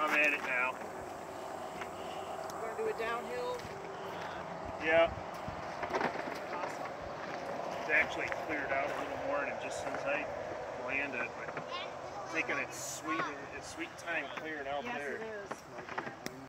I'm at it now. We're gonna do a downhill. Yeah, Awesome. it's actually cleared out a little more and just since I landed, but thinking it's sweet, it's sweet time clearing out Yes, there.